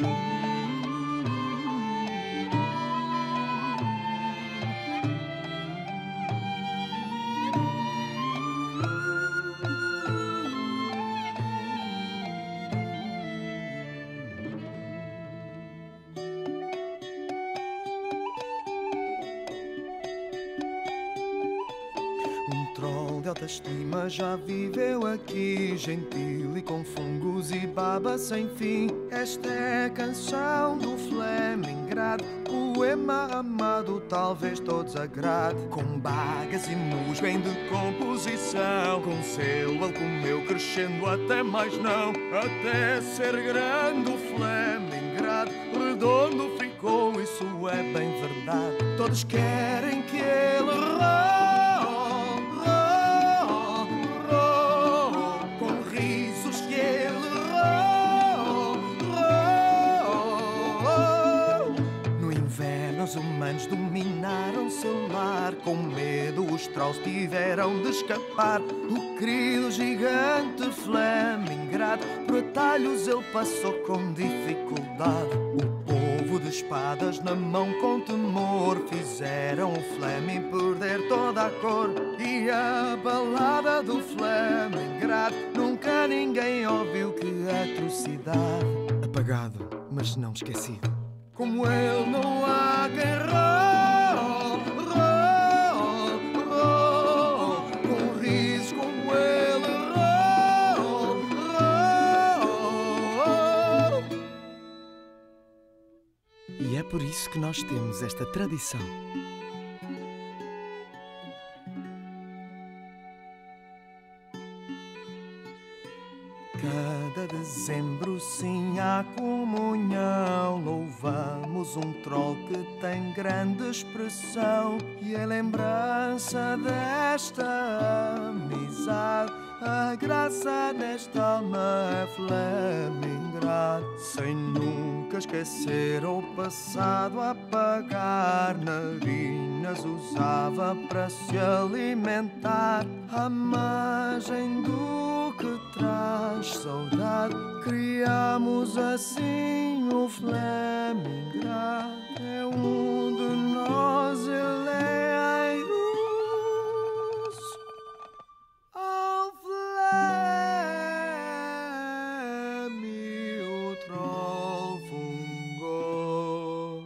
Thank you. Um troll de alta estima já viveu aqui, gentil e com fungos e baba sem fim. Esta é a canção do Flemingrad, poema amado, talvez todos agrade. Com bagas e musgo em decomposição, com seu ele comeu crescendo até mais não, até ser grande o Flemingrad, redondo ficou, isso é bem verdade. Todos querem que os humanos dominaram seu lar, com medo os trolls tiveram de escapar. O querido gigante Flemingrad, por atalhos ele passou com dificuldade. O povo de espadas na mão com temor Fizeram o Fleming perder toda a cor E a balada do Flemingrad Nunca ninguém ouviu que atrocidade Apagado, mas não esquecido Como ele não há roe Com risos como ele roe, roe. E é por isso que nós temos esta tradição. Cada dezembro, sim, há comunhão. Louvamos um troll que tem grande expressão. E é lembrança desta amizade. A graça desta alma é Flemingrad. Sem nunca esquecer o passado a pagar. Narinas usava para se alimentar. A margem do sentimos saudade, criamos assim o Flemingrado. É um de nós, ele é airoso ao Fleme, o troll fungou.